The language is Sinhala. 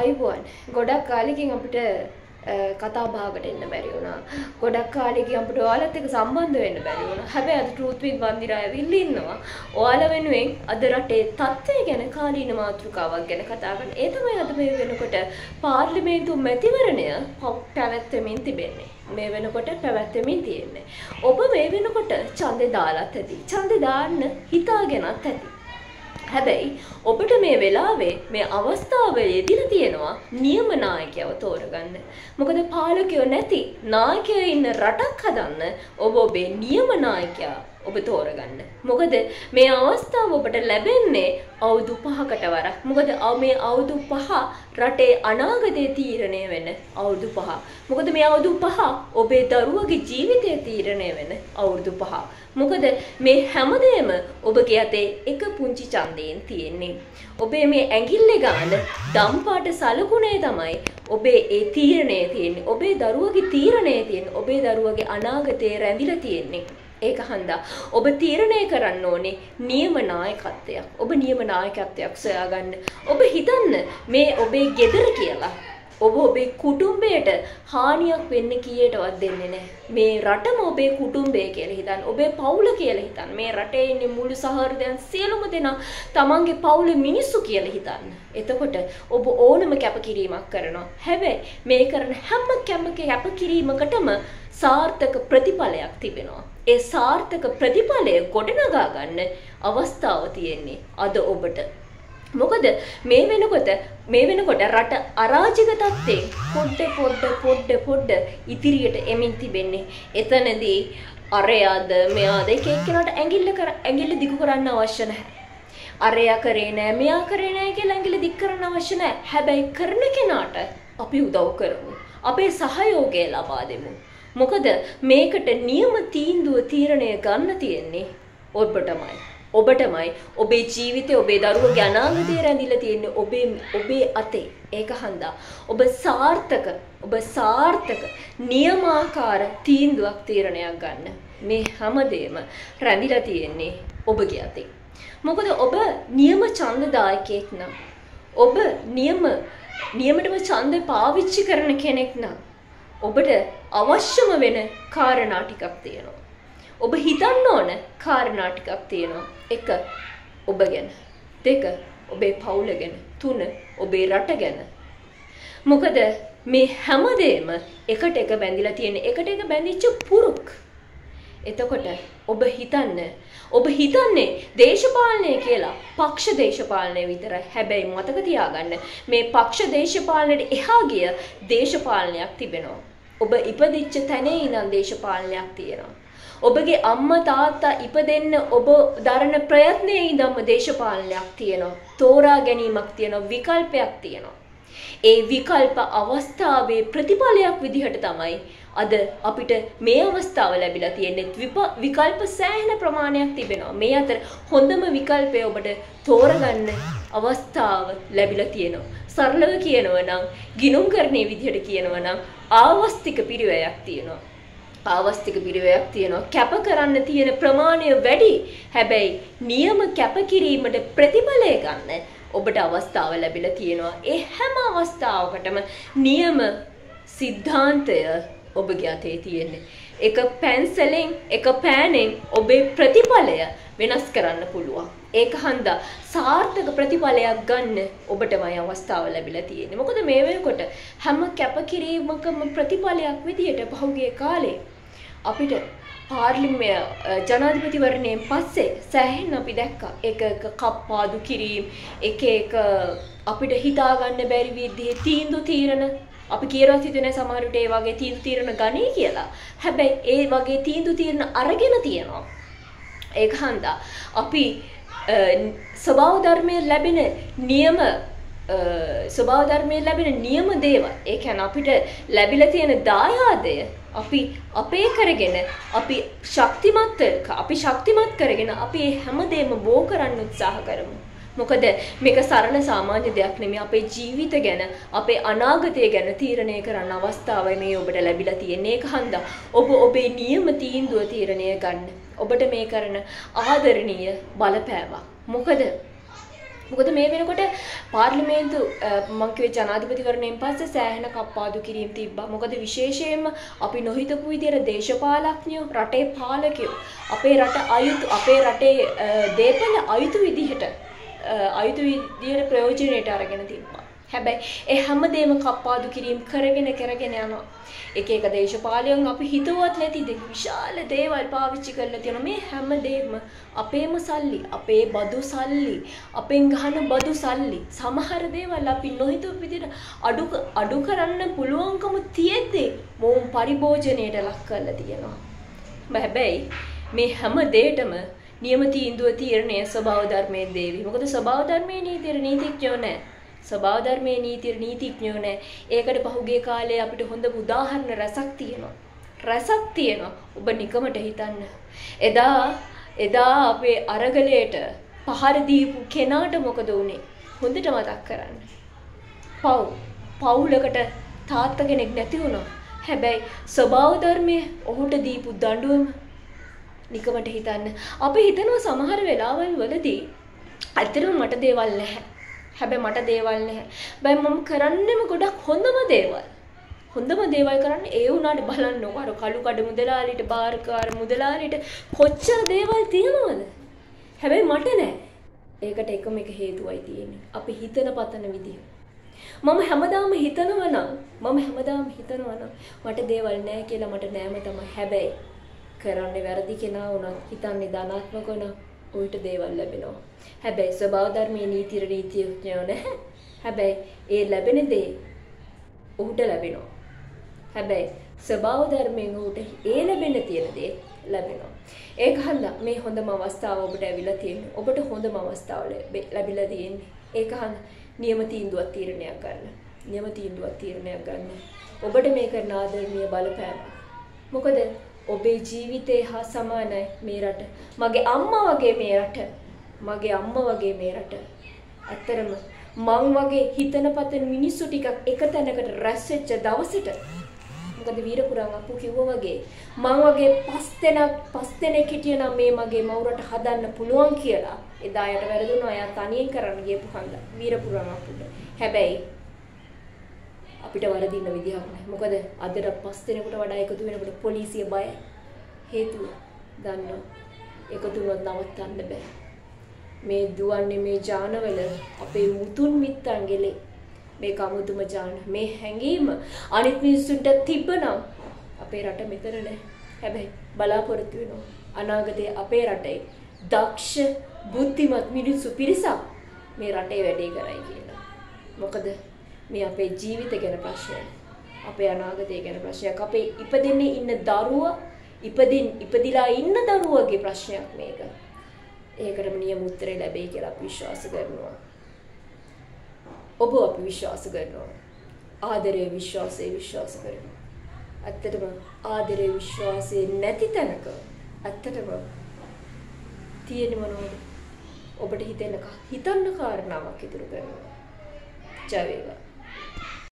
අයිබෝන් ගොඩක් කාලෙකින් අපිට කතා බහකට එන්න බැරි වුණා. ගොඩක් කාලෙකින් අපිට ඔයාලත් එක්ක සම්බන්ධ වෙන්න බැරි වුණා. හැබැයි අද ට්‍රූත් විත් වන්දිරා ඇවිල්ලා ඉන්නවා. ඔයාලා වෙනුවෙන් අද රටේ තත්ත්වය ගැන කාලීන මාතෘකාවක් ගැන කතා කරන්න. ඒ තමයි අද මේ වෙනකොට පාර්ලිමේන්තු මැතිවරණය පැවැත්වෙමින් තිබෙන්නේ. මේ වෙනකොට පැවැත්වෙමින් තියෙන්නේ. ඔබ මේ වෙනකොට ඡන්දේ දාලත් ඇති. ඡන්දේ දාන්න හිතාගෙනත් ඇති. හැබැයි ඔබට මේ වෙලාවේ මේ අවස්ථාව යෙදිලා තියෙනවා නියම නායකයව තෝරගන්න. මොකද පාලකයෝ නැති නායකයෝ ඉන්න රටක් හදන්න ඔබ ඔබේ නියම නායකයා ඔබ තෝරගන්න. මොකද මේ අවස්ථාව ඔබට ලැබෙන්නේ අවුරුදු 5කට වරක්. මොකද මේ අවුරුදු 5 රටේ අනාගතය තීරණය වෙන අවුරුදු 5. මොකද මේ අවුරුදු 5 ඔබේ දරුවගේ ජීවිතය තීරණය වෙන අවුරුදු 5. මොකද මේ හැමදේම ඔබගේ අතේ එක පුංචි ඡන්දයෙන් තියෙන්නේ. ඔබේ මේ ඇඟිල්ලේ ගාන දම්පාට සලකුණේ තමයි ඔබේ ඒ තීරණය තියෙන්නේ. ඔබේ දරුවගේ තීරණය තියෙන්නේ. ඔබේ දරුවගේ අනාගතය රැඳිලා තියෙන්නේ. ඒක හන්දා ඔබ තීරණය කරන්න ඕනේ නියම නායකත්වයක්. ඔබ නියම නායකත්වයක් සොයාගන්න. ඔබ හිතන්න මේ ඔබේ ගෙදර කියලා. ඔබ ඔබේ කුටුම්බයට හානියක් වෙන්න කීයටවත් දෙන්නේ නැහැ. මේ රටම ඔබේ කුටුම්බය කියලා හිතන්න. ඔබේ පවුල කියලා හිතන්න. මේ රටේ ඉන්නේ මුළු සහෘදයන් සියලුම දෙනා තමන්ගේ පවුලේ මිනිස්සු කියලා හිතන්න. එතකොට ඔබ ඕනම කැපකිරීමක් කරනවා. හැබැයි මේ කරන හැම කැපකිරීමකටම සාර්ථක ප්‍රතිඵලයක් තිබෙනවා. ඒ සාර්ථක ප්‍රතිඵලය ගොඩනගා ගන්න අවස්ථාව තියෙන්නේ අද ඔබට. මොකද මේ වෙනකොට මේ වෙනකොට රට අරාජික තත්ත්වයෙන් පොඩ පොඩ පොඩ පොඩ ඉදිරියට එමින් තිබෙන්නේ. එතනදී අරයාද මෙයාද එක එක්කෙනාට ඇඟිල්ල කර ඇඟිල්ල දිගු කරන්න අවශ්‍ය නැහැ. අරයා කරේ නෑ මෙයා කරේ නෑ කියලා ඇඟිල්ල දික් කරන්න අවශ්‍ය නෑ. හැබැයි කරන කෙනාට අපි උදව් කරමු. අපේ සහයෝගය ලබා දෙමු. මොකද මේකට නියම තීන්දුව තීරණය ගන්න තියෙන්නේ ඔබටමයි. ඔබටමයි ඔබේ ජීවිතේ ඔබේ දරුවගේ අනාගතය රැඳිලා තියෙන්නේ ඔබේ ඔබේ අතේ. ඒක හන්දා ඔබ සාර්ථක ඔබ සාර්ථක නියමාකාර තීන්දුවක් තීරණයක් ගන්න. මේ හැමදේම රැඳිලා තියෙන්නේ ඔබගේ අතේ. මොකද ඔබ නියම ඡන්දදායකයෙක් නම් ඔබ නියම නියමටම ඡන්දේ පාවිච්චි කරන කෙනෙක් නම් ඔබට අවශ්‍යම වෙන කාරණා ටිකක් තියෙනවා. ඔබ හිතන්න ඕන කාරණා ටිකක් තියෙනවා. එක ඔබ ගැන. දෙක ඔබේ පවුල ගැන. තුන ඔබේ රට ගැන. මොකද මේ හැමදේම එකට එක බැඳිලා තියෙන එකට එක බැඳිච්ච පුරුක්. එතකොට ඔබ හිතන්න ඔබ හිතන්නේ දේශපාලනය කියලා පක්ෂ දේශපාලනය විතරයි. හැබැයි මතක තියාගන්න මේ පක්ෂ දේශපාලනයට එහා ගිය දේශපාලනයක් තිබෙනවා. ඔබ ඉපදිච්ච තැනේ ඉඳන් දේශපාලනයක් තියෙනවා. ඔබගේ අම්මා තාත්තා ඉපදෙන්න ඔබ දරන ප්‍රයත්නයේ ඉඳන්ම දේශපාලනයක් තියෙනවා. තෝරා ගැනීමක් තියෙනවා, විකල්පයක් තියෙනවා. ඒ විකල්ප අවස්ථාවේ ප්‍රතිඵලයක් විදිහට තමයි අද අපිට මේ අවස්ථාව ලැබිලා තියෙන්නේ විකල්ප සෑහෙන ප්‍රමාණයක් තිබෙනවා. මේ අතර හොඳම විකල්පය ඔබට තෝරගන්න අවස්ථාව ලැබිලා තියෙනවා. සරලව කියනවා නම් ගිනුම් කරන්නේ විදිහට කියනවා නම් ආවස්තික පිරිවැයක් තියෙනවා. ආවස්තික පිරිවැයක් තියෙනවා. කැප කරන්න තියෙන ප්‍රමාණය වැඩි. හැබැයි නියම කැපකිරීමට ප්‍රතිඵලය ගන්න ඔබට අවස්ථාව ලැබිලා තියෙනවා. ඒ හැම අවස්ථාවකටම නියම සිද්ධාන්තය ඔබගේ අතේ තියෙන්නේ. එක පැන්සලෙන් එක පෑනෙන් ඔබේ ප්‍රතිඵලය වෙනස් කරන්න පුළුවන්. ඒක හන්දා සාර්ථක ප්‍රතිඵලයක් ගන්න ඔබටමයි අවස්ථාව ලැබිලා තියෙන්නේ. මොකද මේ වෙනකොට හැම කැපකිරීමකම ප්‍රතිඵලයක් විදියට පහුගිය කාලේ අපිට පාර්ලිමය ජනාධිපතිවරණයෙන් පස්සේ සෑහෙන් අපි දැක්කා එක එක කප්පාදු කිරීම එක එක අපිට හිතාගන්න බැරි විදිහේ තීන්දුව තීරණ අපි කියනවා හිතෙන සමහරට ඒ වගේ තීන්දුව තීරණ ගනී කියලා. හැබැයි ඒ වගේ තීන්දුව තීරණ අරගෙන තියෙනවා. ඒක හන්දා අපි ස්වභාව ධර්මයේ ලැබෙන නියම ස්වභාව ධර්මයේ ලැබෙන නියම දේවල්. ඒ කියන්නේ අපිට ලැබිලා තියෙන දායාදය අපි අපේ කරගෙන අපි ශක්තිමත් අපි ශක්තිමත් කරගෙන අපි හැමදේම බෝ කරන්න උත්සාහ කරමු. මොකද මේක සරල සාමාන්‍ය දෙයක් නෙමෙයි. අපේ ජීවිත ගැන අපේ අනාගතය ගැන තීරණය කරන්න අවස්ථාවයි මේ ඔබට ලැබිලා තියෙන්නේ. ඒක හන්දා ඔබ ඔබේ නියම තීන්දුව තීරණය ගන්න. ඔබට මේ කරන ආදරණීය බලපෑමක්. මොකද මොකද මේ වෙනකොට පාර්ලිමේන්තු මං කිව්වේ ජනාධිපතිවරණයෙන් පස්සේ සෑහෙන කප්පාදු කිරීම තිබ්බා. මොකද විශේෂයෙන්ම අපි නොහිතපු විදියට දේශපාලඥයෝ රටේ පාලකයෝ අපේ රට අයුතු අපේ රටේ දේපල අයුතු විදිහට අයුතු විදියට ප්‍රයෝජනයට අරගෙන තිබ්බා. හැබැයි ඒ හැමදේම කප්පාදු කිරීම කරගෙන කරගෙන යනවා. එක එක දේශපාලයන් අපි හිතුවත් නැති විශාල දේවල් පාවිච්චි කරලා තියෙනවා. මේ හැමදේම අපේම සල්ලි, අපේ බදු සල්ලි, අපෙන් ගහන බදු සල්ලි. සමහර දේවල් අපි නොහිතුව විදිහට අඩු අඩු කරන්න පුළුවන්කම තියෙද්දී මොවුන් පරිභෝජනයට ලක් කරලා තියෙනවා. හැබැයි මේ හැම දෙයකම නියම තීන්දුව තීරණය ස්වභාව ධර්මයේ දේවි. මොකද ස්වභාව ධර්මයේ නීතිය නීතිඥයෝ නැහැ. ස්වභාව ධර්මයේ නීතිය නීතිඥයෝ නැහැ. ඒකට පහුගිය කාලේ අපිට හොඳ උදාහරණ රසක් තියෙනවා. රසක් තියෙනවා. ඔබ නිකමට හිතන්න. එදා එදා අපේ අරගලයට පහර දීපු කෙනාට මොකද වුනේ? හොඳට මතක් කරන්න. පව් පවුලකට තාත්තා කෙනෙක් නැති වුණා. හැබැයි ස්වභාව ධර්මයේ ඔහුට දීපු දඬුවම නිකමට හිතන්න. අපි හිතනවා සමහර වෙලාවල් වලදී ඇත්තටම මට දේවල් නැහැ. හැබැයි මට දේවල් නැහැ. බෑ මම කරන්නෙම ගොඩක් හොඳම දේවල්. හොඳම දේවල් කරන්න ඒ වුණාට බලන්නකො අර කළු කඩ මුදලාලිට බාරකාර මුදලාලිට කොච්චර දේවල් තියෙනවද? හැබැයි මට නෑ. ඒකට එකම එක හේතුවයි තියෙන්නේ. අපි හිතන පතන විදිහ. මම හැමදාම හිතනවා නම් මම හැමදාම හිතනවා නම් මට දේවල් නෑ කියලා මට නෑම තමයි. හැබැයි කරන්නේ වැරදි කෙනා වුණත් හිතන්නේ ධනාත්මක වුණා ඔයිට දේවල් ලැබෙනවා. හැබැයි ස්වභාව ධර්මයේ නීතිර නීතිඥයෝ නැහැ. හැබැයි ඒ ලැබෙන දේ ඔහුට ලැබෙනවා. හැබැයි ස්වභාව ධර්මයෙන් ඔහුට ඒ ලැබෙන්න තියෙන දේ ලැබෙනවා. ඒක හන්දා මේ හොඳම අවස්ථාව ඔබට ඇවිල්ලා තියෙන්නේ. ඔබට හොඳම අවස්ථාව ලැබිලා තියෙන්නේ. ඒක හන්දා නියම තීන්දුවක් තීරණයක් ගන්න. නියම තීන්දුවක් තීරණයක් ගන්න. ඔබට මේ කරන ආදරණීය බලපෑම. මොකද ඔබේ ජීවිතේ හා සමානයි මේ රට. මගේ අම්මා වගේ මේ රට. මගේ අම්මා වගේ මේ රට. ඇත්තරම මං වගේ හිතන පතන මිනිස්සු ටිකක් එක තැනකට රැස් වෙච්ච දවසට මොකද වීරපුරන් අප්පු කිව්වා වගේ මං වගේ පස් දෙනෙක් පස් දෙනෙක් හිටියනම් මේ මගේ මවුරට හදන්න පුළුවන් කියලා එදා යට වැරදුනා එයා තනියෙන් කරන්න ගියපු හන්ද වීරපුරන් අප්පුට හැබැයි අපිට වරදින්න විදිහක් නැහැ. මොකද අදට පස් දෙනෙකුට වඩා එකතු වෙනකොට පොලිසිය බය හේතුව දන්නවා එකතු වුණොත් නවත්තන්න බෑ. මේ දුවන්නේ මේ ජානවල අපේ මුතුන් මිත්තන්ගෙලේ. මේ කමුතුම ජාන. මේ හැඟීම අනිත් මිනිස්සුන්ට තිබ්බනම් අපේ රට මෙතන නෑ. හැබැයි බලාපොරොත්තු වෙනවා. අනාගතයේ අපේ රටේ දක්ෂ බුද්ධිමත් මිනිස්සු පිරිසක් මේ රටේ වැඩේ කරයි කියලා. මොකද මේ අපේ ජීවිත ගැන ප්‍රශ්නයක් අපේ අනාගතය ගැන ප්‍රශ්නයක් අපේ ඉපදෙන්නේ ඉන්න දරුවා ඉපදින් ඉපදිලා ඉන්න දරුවගේ ප්‍රශ්නයක් මේක ඒකටම නියම උත්තරේ ලැබෙයි කියලා අපි විශ්වාස කරනවා. ඔබ අපි විශ්වාස කරනවා. ආදරය විශ්වාසය විශ්වාස කරනවා. ඇත්තටම ආදරය විශ්වාසය නැති තැනක ඇත්තටම තියෙන මොනවද? ඔබට හිතෙන්න හිතන්න කාරණාවක් ඉතුරු කරනවා. ජය වේවා.